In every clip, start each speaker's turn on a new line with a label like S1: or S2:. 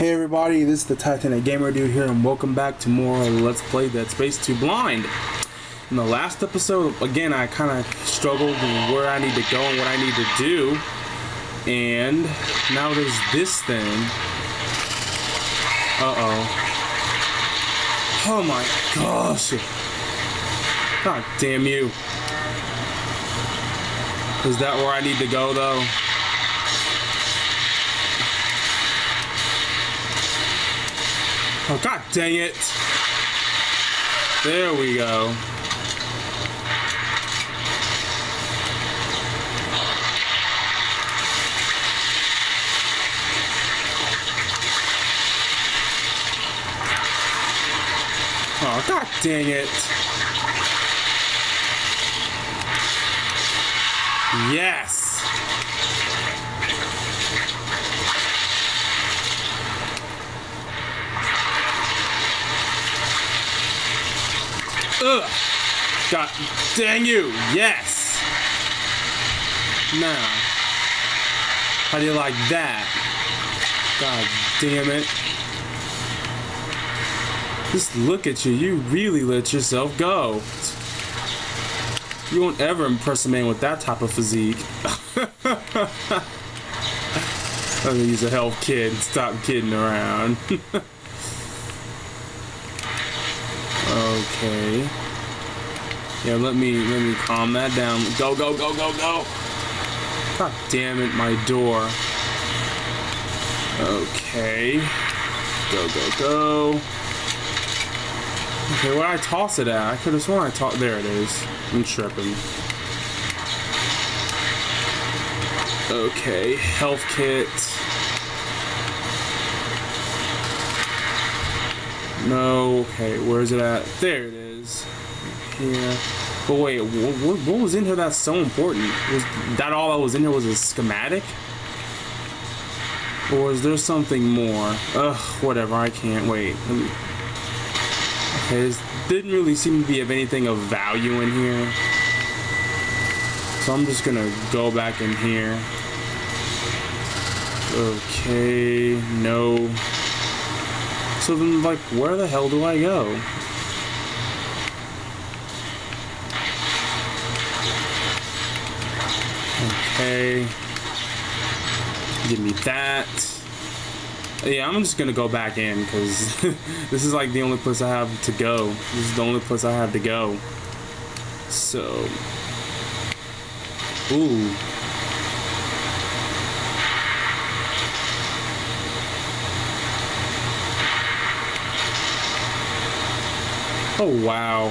S1: Hey everybody, this is the Titanic Gamer Dude here, and welcome back to more Let's Play Dead Space 2 Blind. In the last episode, again, I kind of struggled with where I need to go and what I need to do. And now there's this thing. Uh-oh. Oh my gosh. God damn you. Is that where I need to go, though? Oh, god dang it. There we go. Oh, god dang it. Yes. Ugh. God dang you. Yes. Now. How do you like that? God damn it. Just look at you. You really let yourself go. You won't ever impress a man with that type of physique. I'm gonna use a health kid. stop kidding around. okay. Yeah, let me let me calm that down. Go, go, go, go, go. God damn it, my door. Okay. Go, go, go. Okay, where I toss it at? I could have sworn I tossed. There it is. I'm tripping. Okay, health kit. No, okay, where's it at? There it is. Here. But wait, what, what was in here that's so important? Was that all that was in here was a schematic? Or is there something more? Ugh, whatever, I can't wait. Okay, this didn't really seem to be of anything of value in here. So I'm just gonna go back in here. Okay, no. So then, like, where the hell do I go? Okay. Give me that. Yeah, I'm just gonna go back in because this is like the only place I have to go. This is the only place I have to go. So. Ooh. Oh, wow.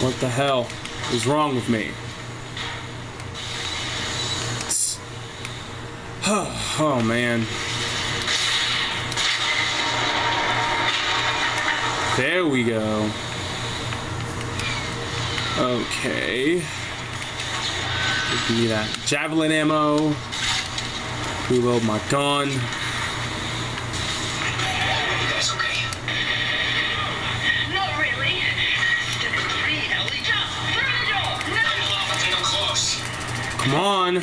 S1: What the hell is wrong with me? Oh, man. There we go. Okay. Give me that javelin ammo. Reload my gun. Come on.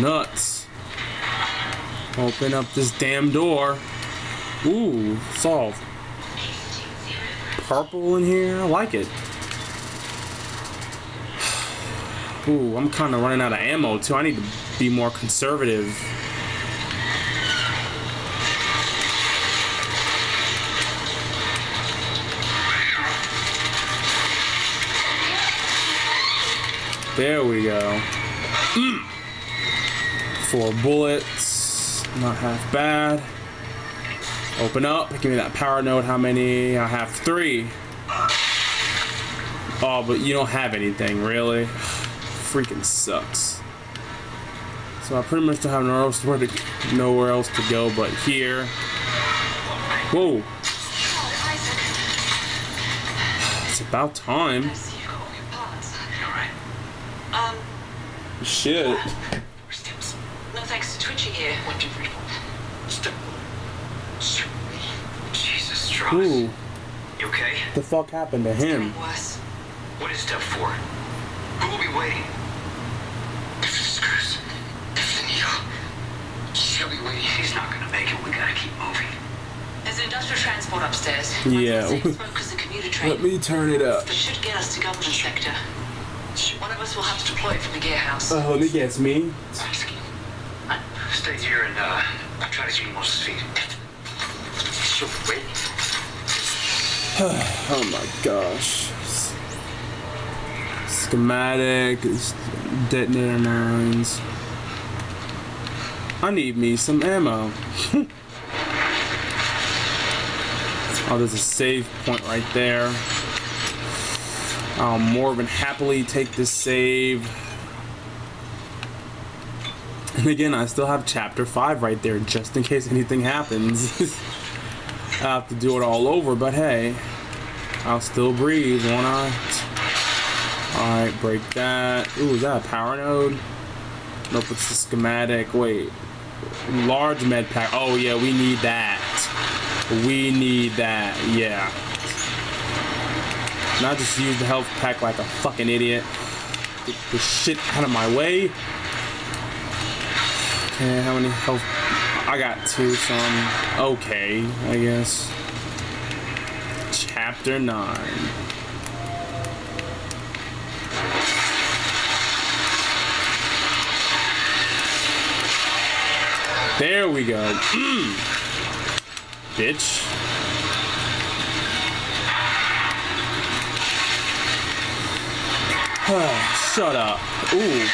S1: Nuts. Open up this damn door. Ooh, solved. Purple in here? I like it. Ooh, I'm kind of running out of ammo too. I need to be more conservative. There we go. Mm. Four bullets. Not half bad. Open up. Give me that power node. How many? I have three. Oh, but you don't have anything, really? Freaking sucks. So I pretty much don't have nowhere else, to, nowhere else to go but here. Whoa. It's about time. Shit.
S2: no thanks to Twitchy here.
S3: One, two, three, four. Step. Jesus, Stross.
S1: Ooh,
S3: You okay?
S1: the fuck happened to him?
S2: Worse.
S3: What is step four? Who will be waiting? If it's Chris, if it's Neil, He'll be waiting. He's not gonna make it. We gotta keep moving.
S2: There's an industrial transport upstairs.
S1: Yeah.
S2: Same the commuter.
S1: Let me turn it up.
S2: That should get us to government sector. One of us will have to deploy it from the gear house.
S1: Oh, let me guess, me?
S3: Stay here and uh, I'll try to get you more speed. She'll wait.
S1: Oh my gosh. Schematic, detonator mines. I need me some ammo. oh, there's a save point right there. I'll more than happily take this save. And again, I still have chapter 5 right there just in case anything happens. I have to do it all over, but hey, I'll still breathe, won't I? Alright, break that. Ooh, is that a power node? Nope, it's the schematic. Wait. Large med pack. Oh, yeah, we need that. We need that, yeah. Not just use the health pack like a fucking idiot. Get the shit out of my way. Okay, how many health? I got two, so I'm okay, I guess. Chapter 9. There we go. Mm. Bitch. Shut up. Ooh.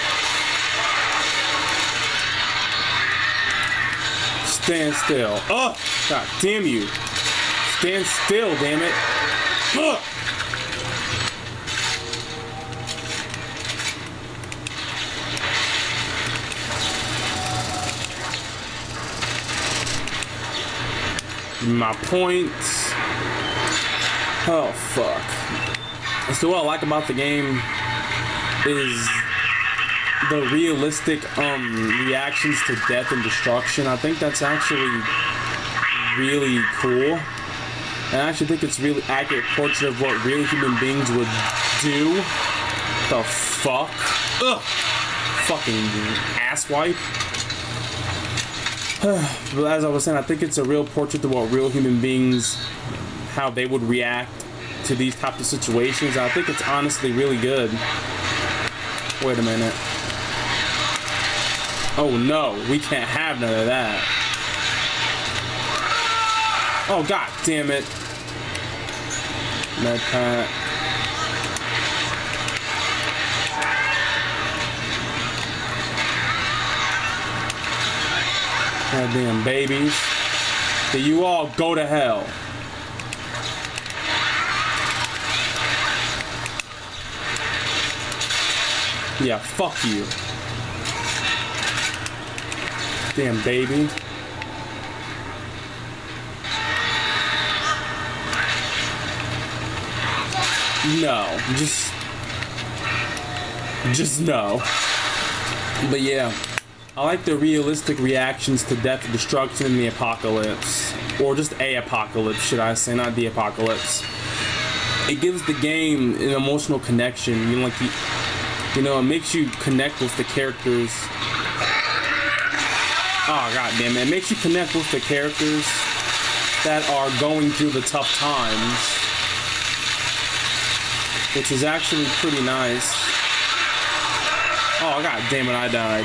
S1: Stand still. Oh, god damn you. Stand still, damn it. Ugh. My points. Oh, fuck. So what I like about the game is the realistic um, reactions to death and destruction. I think that's actually really cool. And I actually think it's really accurate portrait of what real human beings would do. The fuck? Ugh. Fucking asswipe. but as I was saying, I think it's a real portrait of what real human beings, how they would react to these types of situations. I think it's honestly really good. Wait a minute. Oh no, we can't have none of that. Oh god damn it. Med pack. Goddamn babies. You all go to hell. Yeah, fuck you. Damn baby. No, just just no. But yeah, I like the realistic reactions to death destruction in the apocalypse. Or just a apocalypse, should I say, not the apocalypse. It gives the game an emotional connection. You know, like you, you know, it makes you connect with the characters. Oh god damn it. It makes you connect with the characters that are going through the tough times. Which is actually pretty nice. Oh god damn it, I died.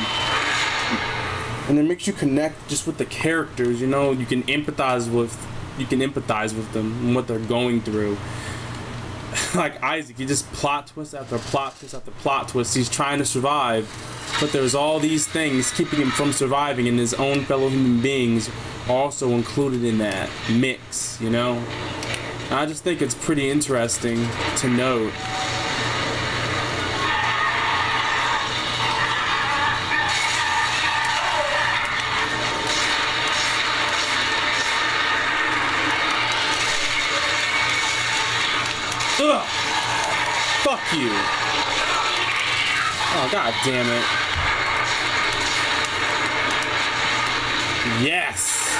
S1: And it makes you connect just with the characters, you know, you can empathize with you can empathize with them and what they're going through. like Isaac, he just plot twist after plot twist after plot twist. He's trying to survive, but there's all these things keeping him from surviving, and his own fellow human beings also included in that mix, you know? And I just think it's pretty interesting to note. God damn it. Yes!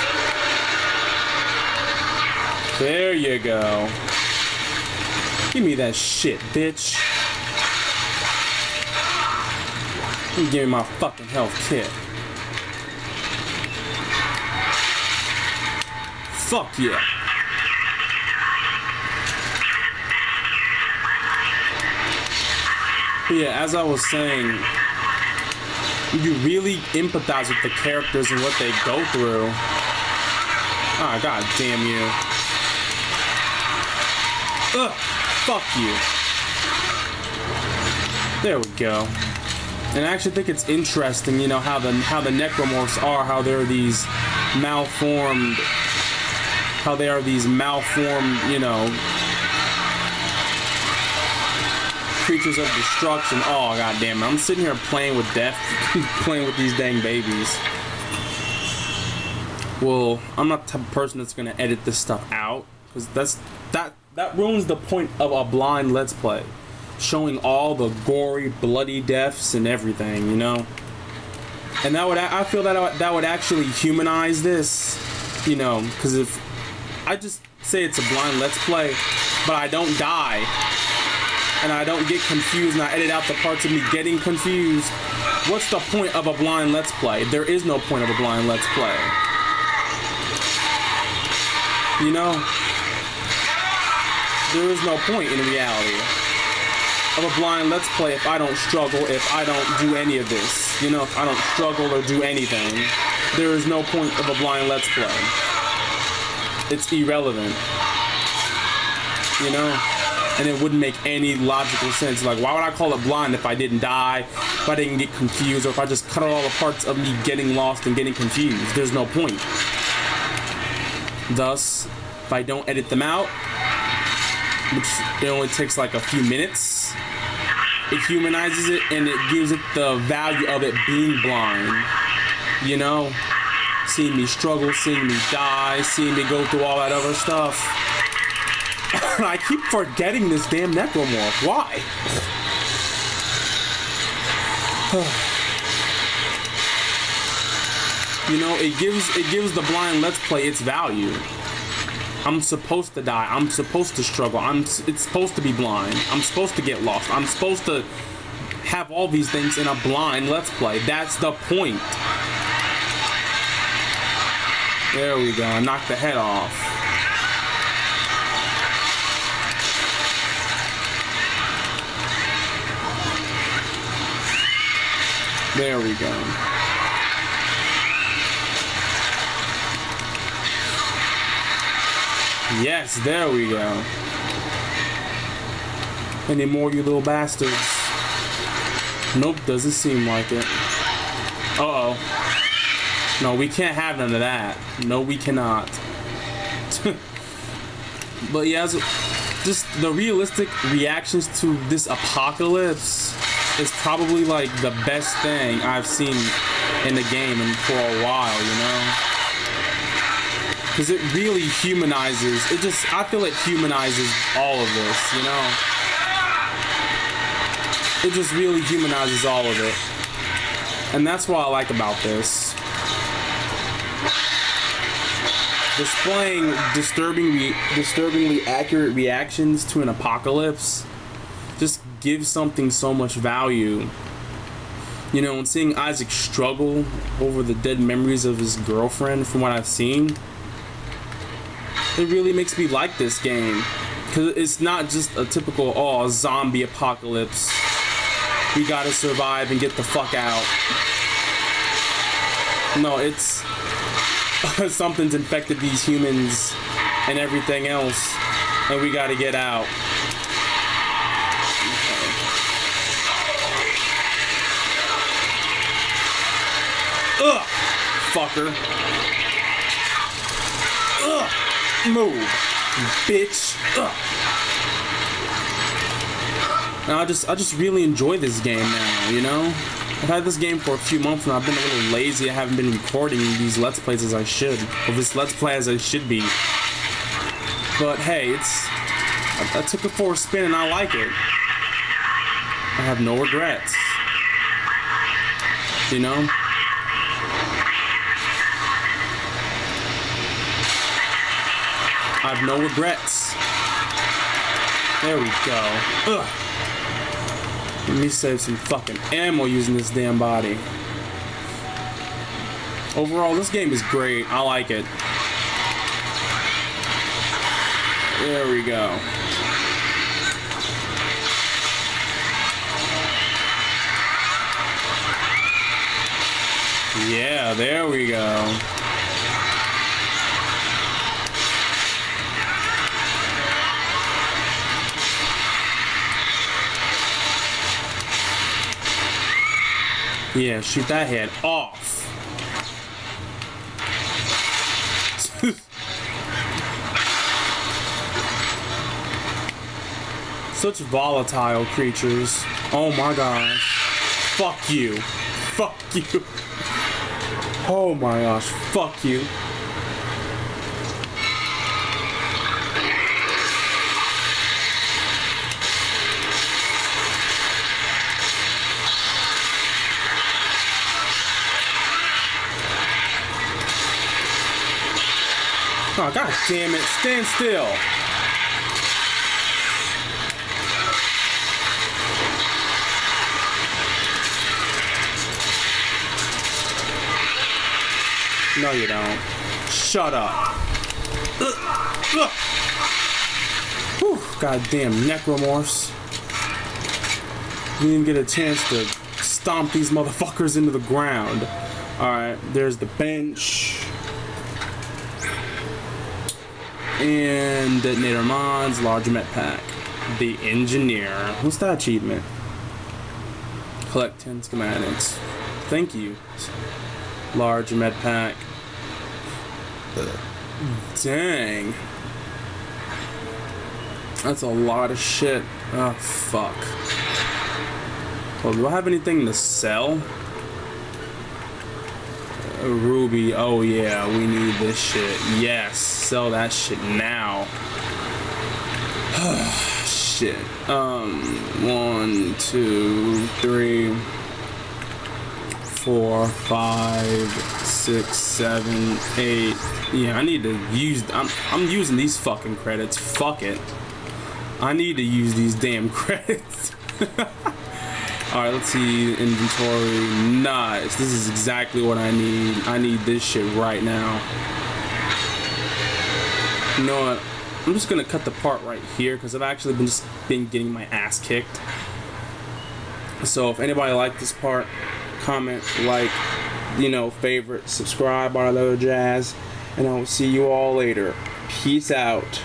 S1: There you go. Give me that shit, bitch. You give me my fucking health kit. Fuck yeah. Yeah, as I was saying, you really empathize with the characters and what they go through. Ah, oh, god damn you. Ugh, fuck you. There we go. And I actually think it's interesting, you know, how the how the necromorphs are, how they're these malformed, how they are these malformed, you know, creatures of destruction. Oh god damn it! I'm sitting here playing with death, playing with these dang babies. Well, I'm not the type of person that's gonna edit this stuff out because that's that that ruins the point of a blind let's play, showing all the gory, bloody deaths and everything, you know. And that would I feel that that would actually humanize this, you know, because if I just say it's a blind let's play, but I don't die and I don't get confused and I edit out the parts of me getting confused, what's the point of a blind let's play? There is no point of a blind let's play. You know? There is no point in reality of a blind let's play if I don't struggle, if I don't do any of this. You know, if I don't struggle or do anything. There is no point of a blind let's play. It's irrelevant. You know? And it wouldn't make any logical sense. Like, why would I call it blind if I didn't die, if I didn't get confused, or if I just cut out all the parts of me getting lost and getting confused? There's no point. Thus, if I don't edit them out, which it only takes like a few minutes, it humanizes it and it gives it the value of it being blind. You know? Seeing me struggle, seeing me die, seeing me go through all that other stuff I keep forgetting this damn necromorph. Why? you know, it gives it gives the blind let's play its value. I'm supposed to die. I'm supposed to struggle. I'm it's supposed to be blind. I'm supposed to get lost. I'm supposed to have all these things in a blind let's play. That's the point. There we go. I knocked the head off. There we go. Yes, there we go. Any more, you little bastards? Nope, doesn't seem like it. Uh-oh. No, we can't have none of that. No, we cannot. but yeah, just the realistic reactions to this apocalypse probably like the best thing I've seen in the game and for a while, you know? Because it really humanizes, it just, I feel it humanizes all of this, you know? It just really humanizes all of it. And that's what I like about this. Displaying disturbingly, disturbingly accurate reactions to an apocalypse gives something so much value. You know, and seeing Isaac struggle over the dead memories of his girlfriend, from what I've seen, it really makes me like this game. Because it's not just a typical, oh, zombie apocalypse. We gotta survive and get the fuck out. No, it's something's infected these humans and everything else, and we gotta get out. Ugh, fucker. Ugh, move, bitch. Ugh. And I just, I just really enjoy this game now. You know, I've had this game for a few months and I've been a little lazy. I haven't been recording these Let's Plays as I should, or this Let's Play as I should be. But hey, it's, I, I took a spin and I like it. I have no regrets. You know? I have no regrets. There we go. Ugh. Let me save some fucking ammo using this damn body. Overall, this game is great. I like it. There we go. Yeah, there we go. Yeah, shoot that head off. Such volatile creatures. Oh my gosh. Fuck you. Fuck you. Oh my gosh. Fuck you. Oh, god damn it. Stand still. No, you don't. Shut up. Ugh. Ugh. Whew, goddamn necromorphs. We didn't get a chance to stomp these motherfuckers into the ground. Alright, there's the bench. And detonator mods, large med pack. The engineer. What's that achievement? Collect 10 schematics. Thank you. Large med pack. Dang. That's a lot of shit. Oh, fuck. Well, do I have anything to sell? Ruby. Oh, yeah. We need this shit. Yes. Sell that shit now. shit. Um, one, two, three four, five, six, seven, eight. Yeah, I need to use. I'm I'm using these fucking credits. Fuck it. I need to use these damn credits. All right, let's see inventory. Nice. This is exactly what I need. I need this shit right now. You know what? I'm just gonna cut the part right here because I've actually been just been getting my ass kicked. So if anybody liked this part, comment, like, you know, favorite, subscribe, all that jazz. And I will see you all later. Peace out.